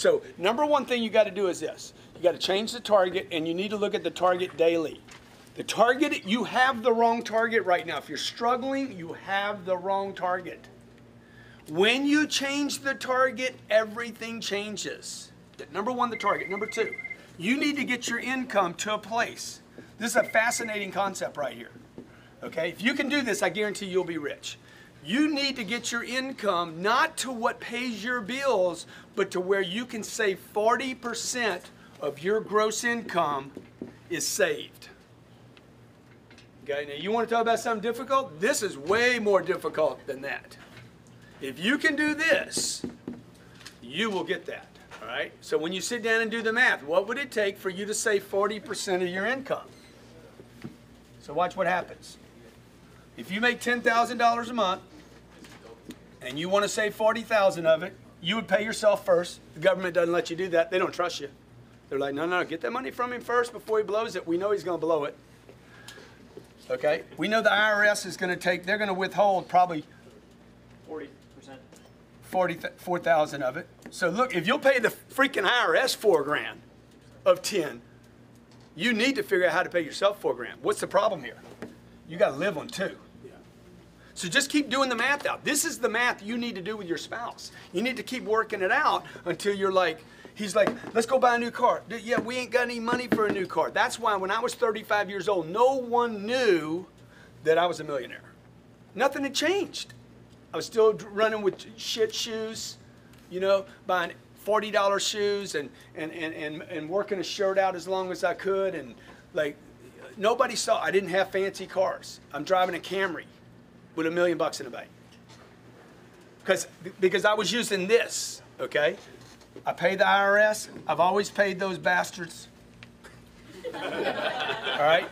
So number one thing you got to do is this. You got to change the target and you need to look at the target daily. The target, you have the wrong target right now. If you're struggling, you have the wrong target. When you change the target, everything changes. Number one, the target. Number two, you need to get your income to a place. This is a fascinating concept right here. Okay? If you can do this, I guarantee you'll be rich. You need to get your income not to what pays your bills, but to where you can save 40% of your gross income is saved. Okay, now you want to talk about something difficult? This is way more difficult than that. If you can do this, you will get that. All right? So when you sit down and do the math, what would it take for you to save 40% of your income? So watch what happens. If you make $10,000 a month and you want to save 40,000 of it, you would pay yourself first. The government doesn't let you do that. They don't trust you. They're like, no, no, get that money from him first before he blows it. We know he's going to blow it. Okay? We know the IRS is going to take, they're going to withhold probably 40%. 44,000 of it. So look, if you'll pay the freaking IRS four grand of 10, you need to figure out how to pay yourself four grand. What's the problem here? You got to live on two. So just keep doing the math out. This is the math you need to do with your spouse. You need to keep working it out until you're like, he's like, let's go buy a new car. Yeah, we ain't got any money for a new car. That's why when I was 35 years old, no one knew that I was a millionaire. Nothing had changed. I was still running with shit shoes, you know, buying $40 shoes and, and, and, and, and working a shirt out as long as I could. And like, nobody saw, I didn't have fancy cars. I'm driving a Camry with a million bucks in the bank. Because because I was using this, okay? I pay the IRS. I've always paid those bastards. All right?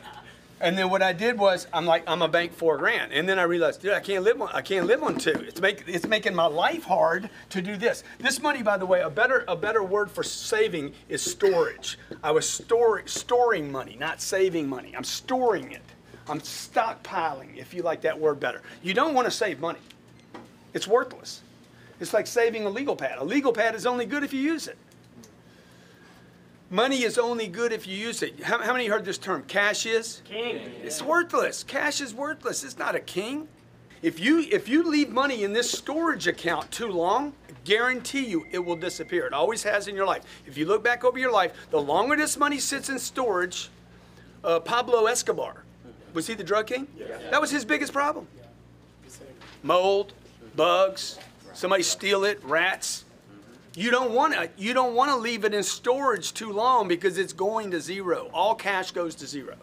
And then what I did was I'm like I'm a bank four grand, and then I realized, dude, I can't live on I can't live on two. It's make it's making my life hard to do this. This money, by the way, a better a better word for saving is storage. I was store, storing money, not saving money. I'm storing it. I'm stockpiling, if you like that word better. You don't want to save money. It's worthless. It's like saving a legal pad. A legal pad is only good if you use it. Money is only good if you use it. How, how many heard this term? Cash is? King. It's worthless. Cash is worthless. It's not a king. If you if you leave money in this storage account too long, guarantee you it will disappear. It always has in your life. If you look back over your life, the longer this money sits in storage, uh, Pablo Escobar, was he the drug king? Yeah. That was his biggest problem. Mold, bugs, somebody steal it, rats. You don't want to you don't want to leave it in storage too long because it's going to zero. All cash goes to zero.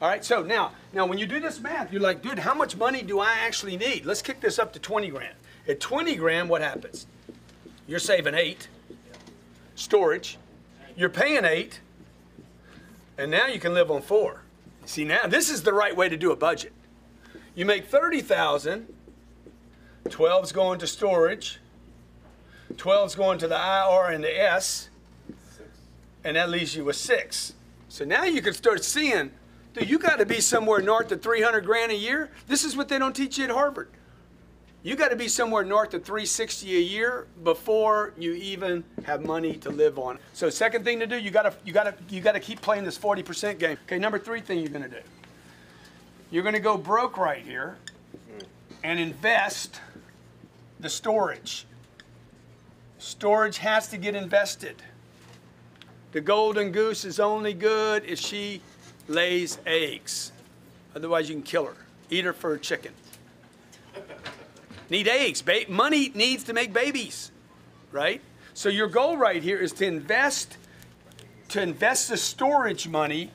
All right, so now, now when you do this math, you're like, dude, how much money do I actually need? Let's kick this up to 20 grand. At 20 grand, what happens? You're saving eight. Storage. You're paying eight. And now you can live on four. See now, this is the right way to do a budget. You make 30,000, 12's going to storage, 12's going to the IR and the S, and that leaves you with six. So now you can start seeing, dude, you got to be somewhere north of 300 grand a year. This is what they don't teach you at Harvard. You got to be somewhere north of 360 a year before you even have money to live on. So second thing to do, you got to you got to you got to keep playing this 40% game. Okay, number 3 thing you're going to do. You're going to go broke right here and invest the storage. Storage has to get invested. The golden goose is only good if she lays eggs. Otherwise, you can kill her. Eat her for a chicken. Need eggs. Ba money needs to make babies, right? So your goal right here is to invest, to invest the storage money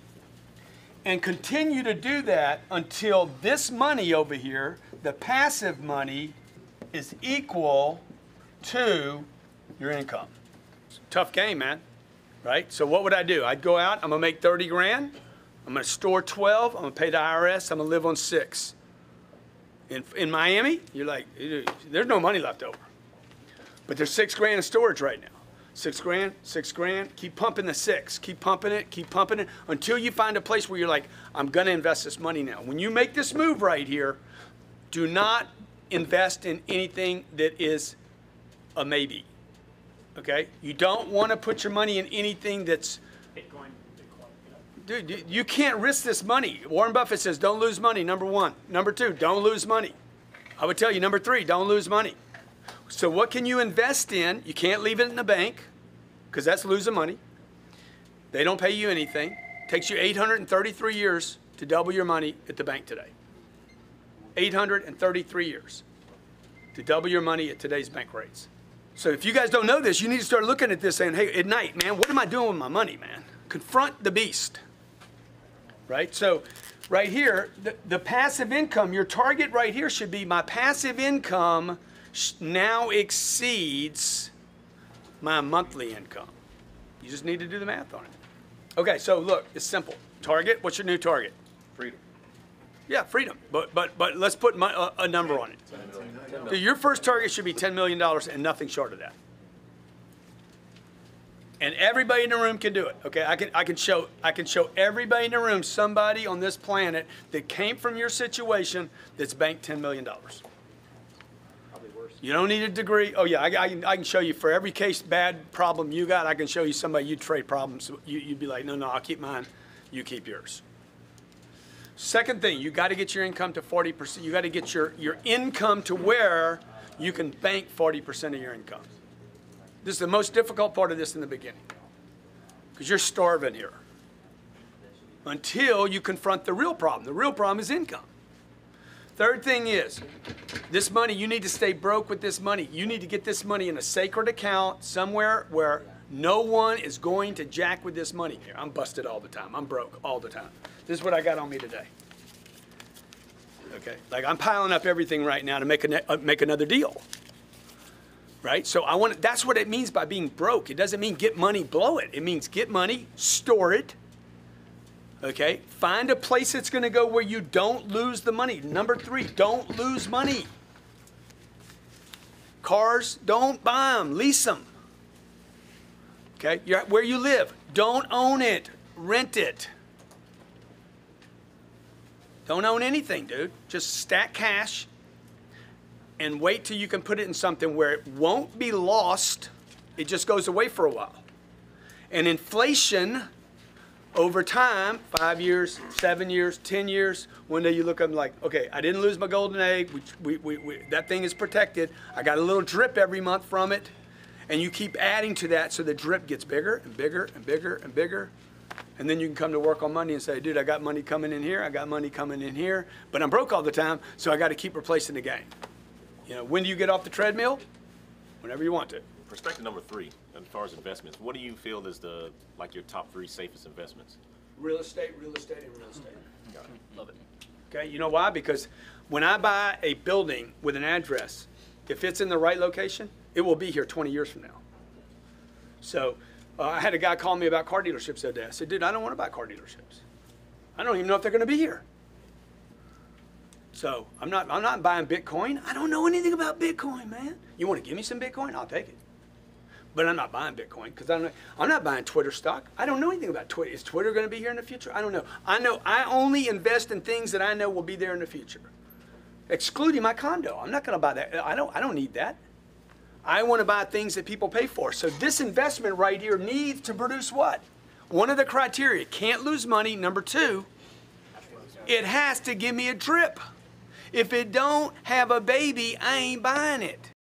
and continue to do that until this money over here, the passive money, is equal to your income. Tough game, man. Right? So what would I do? I'd go out, I'm gonna make 30 grand, I'm gonna store 12, I'm gonna pay the IRS, I'm gonna live on six. In, in Miami, you're like, there's no money left over. But there's six grand in storage right now. Six grand, six grand, keep pumping the six, keep pumping it, keep pumping it until you find a place where you're like, I'm gonna invest this money now. When you make this move right here, do not invest in anything that is a maybe. Okay? You don't want to put your money in anything that's Bitcoin, Bitcoin, you know. Dude, you- can't risk this money. Warren Buffett says, don't lose money, number one. Number two, don't lose money. I would tell you, number three, don't lose money. So, what can you invest in? You can't leave it in the bank because that's losing money. They don't pay you anything. It takes you 833 years to double your money at the bank today. 833 years to double your money at today's bank rates. So if you guys don't know this, you need to start looking at this saying, hey, at night, man, what am I doing with my money, man? Confront the beast. Right? So right here, the, the passive income, your target right here should be my passive income now exceeds my monthly income. You just need to do the math on it. Okay, so look, it's simple. Target, what's your new target? Freedom. Yeah, freedom. But but but let's put my, a, a number on it. Dude, your first target should be ten million dollars and nothing short of that. And everybody in the room can do it. Okay, I can I can show I can show everybody in the room somebody on this planet that came from your situation that's banked ten million dollars. Probably worse. You don't need a degree. Oh yeah, I, I, can, I can show you for every case bad problem you got. I can show you somebody you trade problems. You, you'd be like, no, no, I'll keep mine. You keep yours. Second thing, you got to get your income to 40%. You got to get your, your income to where you can bank 40% of your income. This is the most difficult part of this in the beginning because you're starving here until you confront the real problem. The real problem is income. Third thing is, this money, you need to stay broke with this money. You need to get this money in a sacred account somewhere where no one is going to jack with this money. Here, I'm busted all the time. I'm broke all the time. This is what I got on me today. Okay, like I'm piling up everything right now to make a uh, make another deal. Right? So I want that's what it means by being broke. It doesn't mean get money, blow it. It means get money, store it, Okay? Find a place that's going to go where you don't lose the money. Number three, don't lose money. Cars, don't buy them, lease them. Okay? You're where you live, don't own it, rent it. Don't own anything, dude. Just stack cash and wait till you can put it in something where it won't be lost. It just goes away for a while. And inflation over time, five years, seven years, 10 years, one day you look up and like, okay, I didn't lose my golden egg. We, we, we, that thing is protected. I got a little drip every month from it. And you keep adding to that so the drip gets bigger and bigger and bigger and bigger. And then you can come to work on Monday and say, dude, I got money coming in here. I got money coming in here. But I'm broke all the time, so I got to keep replacing the gain. You know, when do you get off the treadmill? Whenever you want to. Perspective number three, as far as investments, what do you feel is the like your top three safest investments? Real estate, real estate, and real estate. Got it. Love it. Okay, you know why? Because when I buy a building with an address, if it's in the right location, it will be here 20 years from now. So uh, I had a guy call me about car dealerships the other day. I said, dude, I don't want to buy car dealerships. I don't even know if they're going to be here. So I'm not, I'm not buying Bitcoin. I don't know anything about Bitcoin, man. You want to give me some Bitcoin? I'll take it. But I'm not buying Bitcoin because I'm not, I'm not buying Twitter stock. I don't know anything about Twitter. Is Twitter going to be here in the future? I don't know. I know I only invest in things that I know will be there in the future, excluding my condo. I'm not going to buy that. I don't. I don't need that. I want to buy things that people pay for. So this investment right here needs to produce what? One of the criteria: can't lose money. Number two, it has to give me a drip. If it don't have a baby, I ain't buying it.